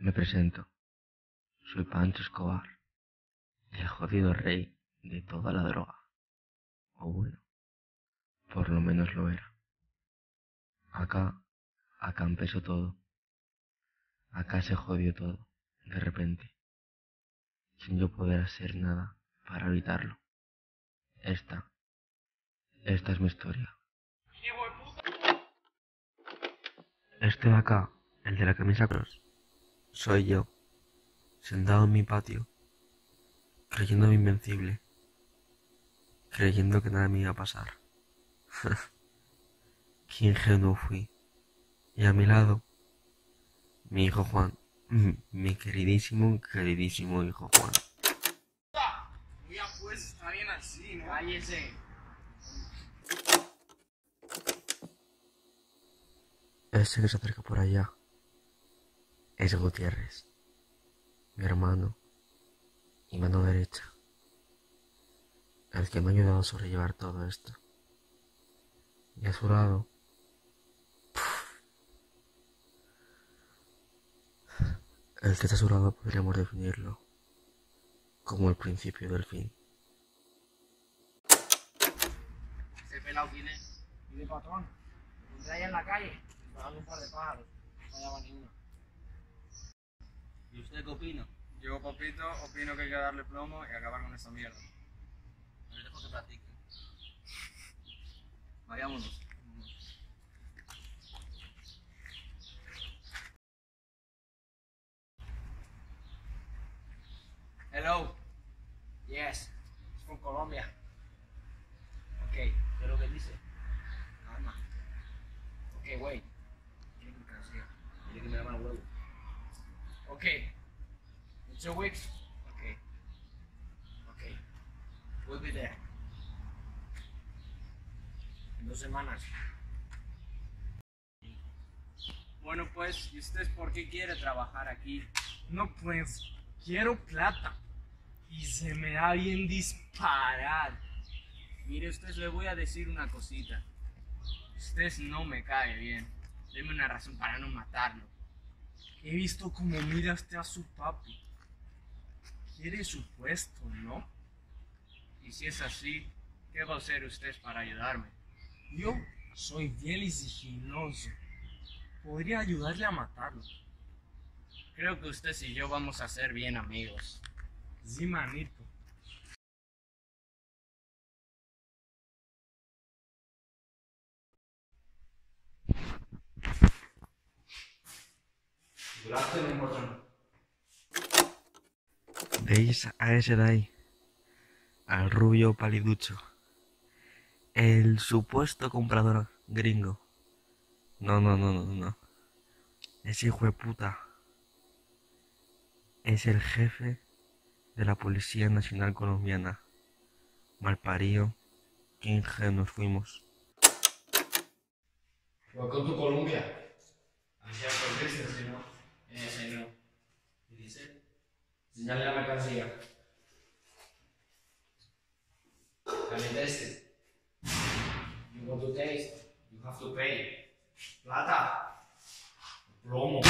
Me presento. Soy Pancho Escobar, el jodido rey de toda la droga. O bueno, por lo menos lo era. Acá, acá empezó todo. Acá se jodió todo, de repente, sin yo poder hacer nada para evitarlo. Esta, esta es mi historia. Este de acá, el de la camisa cross, soy yo, sentado en mi patio, creyéndome invencible, creyendo que nada me iba a pasar. Qué ingenuo fui. Y a mi lado, mi hijo Juan, mi queridísimo, queridísimo hijo Juan. Ya pues, está bien así, ¿no? Cállese. Ese que se acerca por allá es Gutiérrez, mi hermano y mano derecha, el que me ha ayudado a sobrellevar todo esto. Y a su lado, el que está a su lado podríamos definirlo como el principio del fin. Ese pelado quién es. Mire, patrón. Encontré allá en la calle. Un par de pájaros. No fallaba ni uno. ¿Y usted qué opina? Yo, papito, opino que hay que darle plomo y acabar con esta mierda. Les dejo que practiquen. Vayámonos. Hello. Yes. Es from Colombia. Ok. ¿Qué es lo que dice? Calma. Ok, wait. Quiero que me. Dile que me llama el huevo. Ok. In two weeks? Ok. Ok. We'll be there. En dos semanas. Bueno, pues, ¿y usted por qué quiere trabajar aquí? No, pues, quiero plata. Y se me da bien disparar. Mire, usted le voy a decir una cosita. Usted no me cae bien. Deme una razón para no matarlo. He visto cómo mira usted a su papi. Quiere su puesto, ¿no? Y si es así, ¿qué va a hacer usted para ayudarme? Yo soy bien y sigiloso. Podría ayudarle a matarlo. Creo que usted y yo vamos a ser bien amigos. Sí, manito. ¿Veis a ese de ahí? Al rubio paliducho. El supuesto comprador gringo. No, no, no, no, no. Ese hijo de puta. Es el jefe de la Policía Nacional Colombiana. Malparío. Qué ingenuos fuimos. Welcome to Colombia. For Yes, I know. ¿Y dice? Señale la mercancía. Taste it? You want to taste? You have to pay. Plata. Promo. I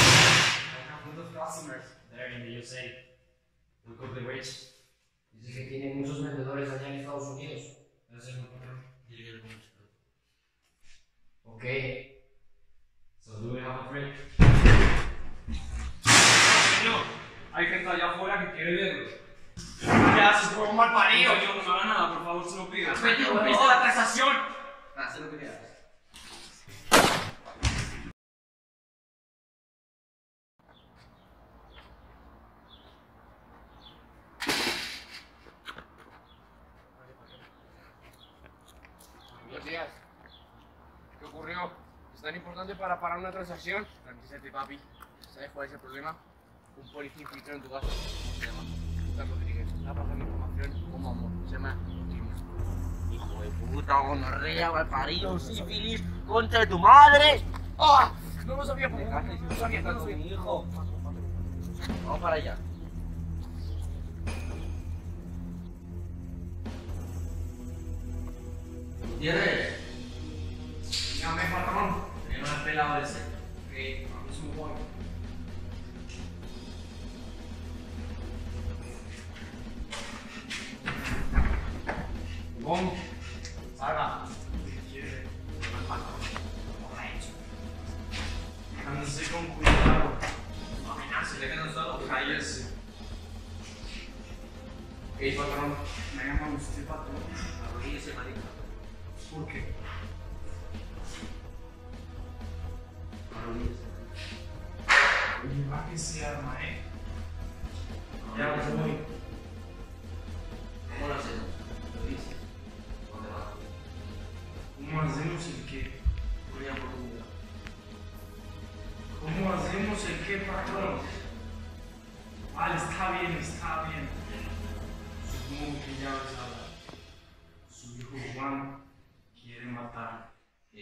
have good customers there in the USA. We could be rich. Dice que tiene muchos vendedores allá en Estados Unidos. Ese es mi patrón. Dile que le pongo chico. Okay. So do we have a break? Señor, hay gente quiere verlo. ¿Qué haces, por un mal parido? Yo no me haga nada, por favor, se lo pido. Vete, ¿viste la transacción? Haz lo que quieras. Buenos días. ¿Qué ocurrió? ¿Es tan importante para parar una transacción? Tranquilízate, papi. ¿Sabes cuál es el problema? Un policía infiltrado en tu casa. ¿Cómo se llama? Lucas Rodríguez. Está pasando información como amor. Se llama Optimus. Hijo de puta, gonorrea, malparido, sífilis, contra de tu madre. ¡Ah! No lo sabía, por de No lo sabía, no con sabía. mi hijo. Vamos para allá. Gutiérrez, Dígame, patrón. tenía una pelado ese. ¿Cómo? Salga. Ándese con cuidado. Le quedan solo. Cállese. Ey, patrón. Me llama usted patrón. Arrodíllese, marica. ¿Por qué?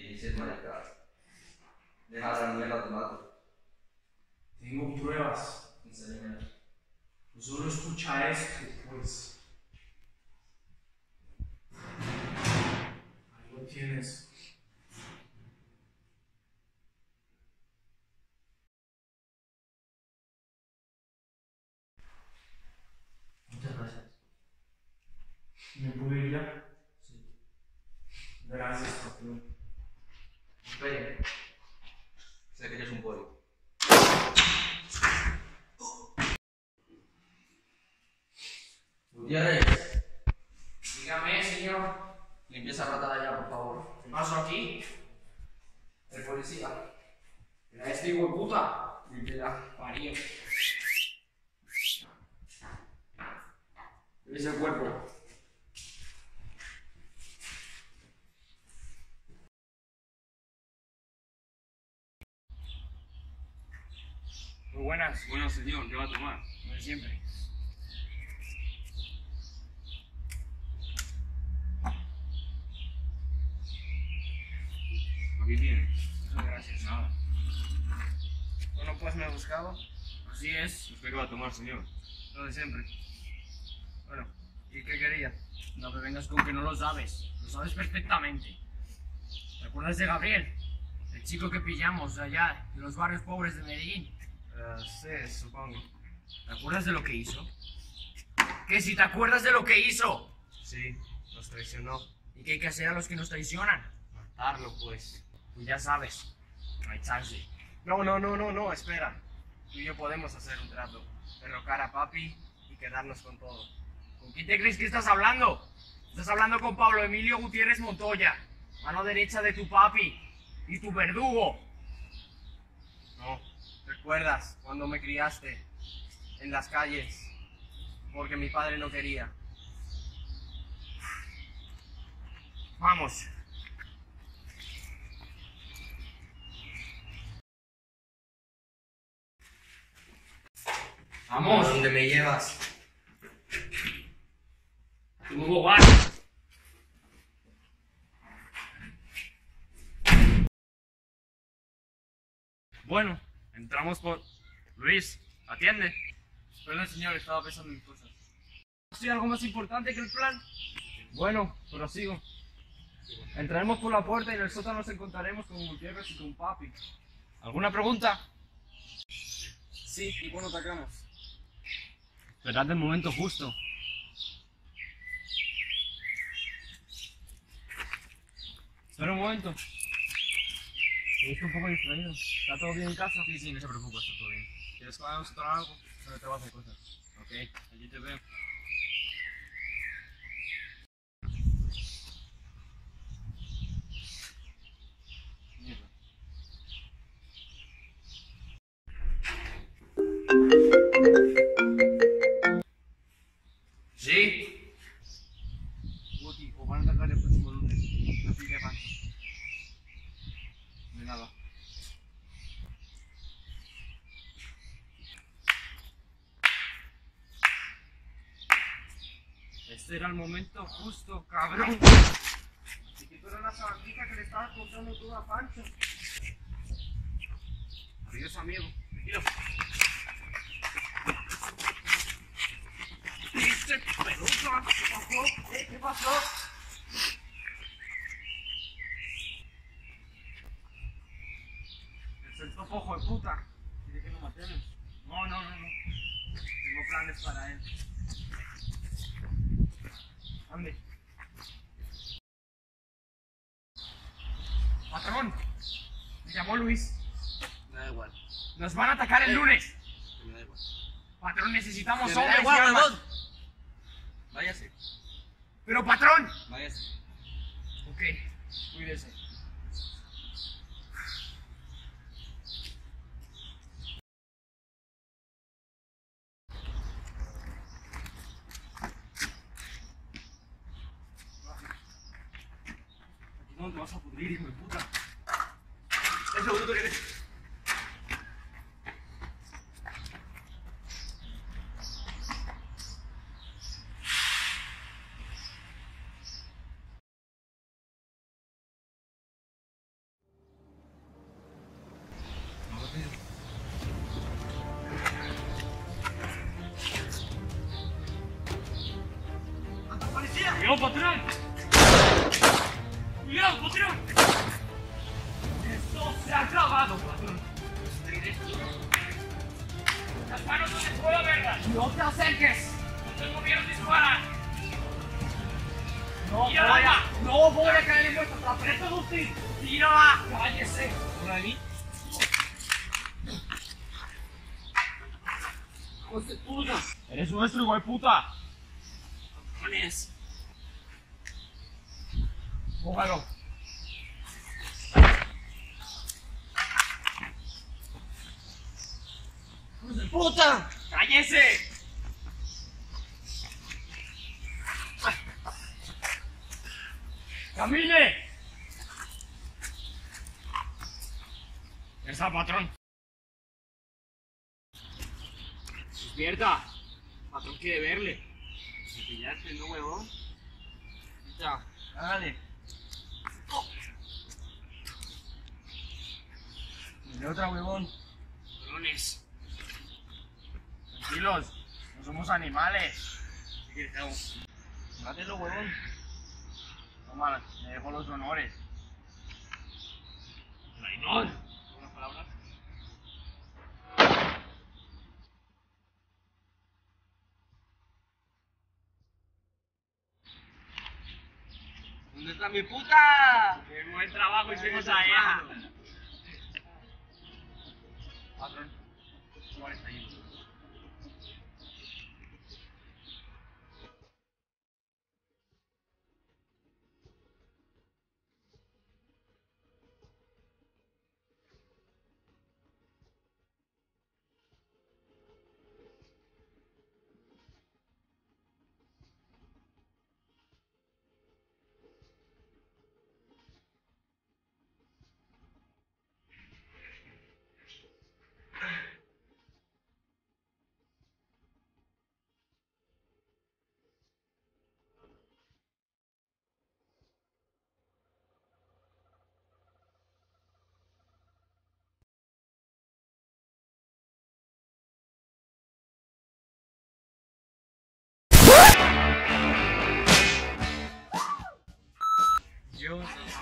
Dices, marica. Deja la mierda, te mato. Tengo pruebas. Enséñame. Pues solo escucha esto, pues. Ahí lo tienes. Muchas gracias. ¿Me puedo ir ya? Sí. Gracias, patrón. Espere. Sé que eres un poli. Gutiérrez, Dígame, señor. limpia esa rata de allá, por favor. ¿Qué pasó aquí? El policía. Era este hijo de puta. Limpia. Parío. El cuerpo. Muy buenas. Bueno, señor, ¿qué va a tomar? Como de siempre. Aquí tiene. Muchas gracias. Nada. Bueno, pues me ha buscado. Así es. ¿Usted qué va a tomar, señor? Lo de siempre. Bueno, ¿y qué quería? No me vengas con que no lo sabes. Lo sabes perfectamente. ¿Te acuerdas de Gabriel? El chico que pillamos allá de los barrios pobres de Medellín. Eh, sí, supongo. ¿Te acuerdas de lo que hizo? ¿Que si te acuerdas de lo que hizo? Sí, nos traicionó. ¿Y qué hay que hacer a los que nos traicionan? Matarlo, pues. Pues ya sabes. No hay chance. No, no, no, no, no, espera. Tú y yo podemos hacer un trato. Derrocar a papi y quedarnos con todo. ¿Con quién te crees que estás hablando? Estás hablando con Pablo Emilio Gutiérrez Montoya, mano derecha de tu papi y tu verdugo. No, ¿recuerdas cuando me criaste en las calles? Porque mi padre no quería. Vamos. ¿A Vamos. dónde me llevas? Tu hogar. Bueno, entramos por... Luis, atiende. Perdón, señor, estaba pensando en cosas. ¿Hay algo más importante que el plan? Bueno, prosigo. Entraremos por la puerta y en el sótano nos encontraremos con Gutiérrez y con papi. ¿Alguna pregunta? Sí, y cuando atacamos. Esperad el momento justo. Espera un momento. Visto un poco distraído. ¿Está todo bien en casa? Sí, sí, no se preocupe, está todo bien. ¿Quieres que vayamos a algo? Solo te vas a hacer cosas. Ok, allí te veo. Momento justo, cabrón. Así que tú eras la sabandija que le estabas contando todo a Pancho. Adiós, amigo. Tranquilo. ¿qué pasó? ¿Qué pasó? Es el topo, hijo de puta. ¿Quiere que lo matemos? No, no, no, no. Tengo planes para él. Ande. llamó Luis. Me da igual. Nos van a atacar el lunes. Me da igual. Patrón, necesitamos hombres. Váyase. Pero patrón. Váyase. Ok, cuídese. No te acerques. No tengo miedo a disparar. No voy a, no voy a caer en vuestro trapezo de usted. Tírala. Cállese. ¿Por ahí? ¡Hijos de puta! Eres nuestro, de puta. ¡Cojones! Póngalo. ¡Hijos de puta! ¡Cállese! ¡Camine! ¡Está, patrón! ¡Despierta! Patrón quiere verle. Me pillaste, ¿no, huevón? Ya, hágale. Otra, huevón. Cabrones. Tranquilos, no somos animales. Mátelo, huevón. Toma, me dejo los honores. Traidor. ¿Algunas palabras? ¿Dónde está mi puta? Qué buen trabajo hicimos allá. Patrón, ¿cuál está ahí?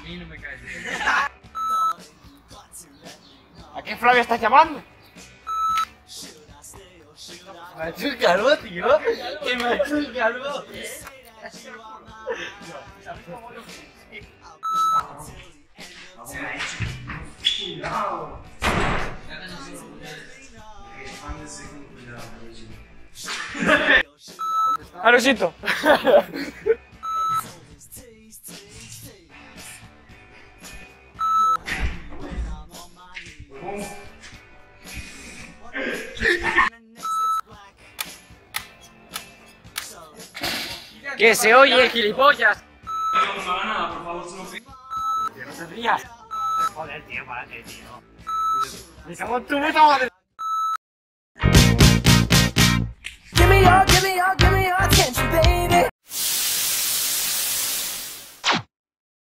Mí no me caes bien. ¿A qué Flavia estás llamando? Macho el calvo, tío. Que macho el calvo. Arosito. Que se oye, gilipollas. No nos haga nada, por favor, solo que... Que no te rías. Joder, tío, párate, tío. Me cago en tu puta madre.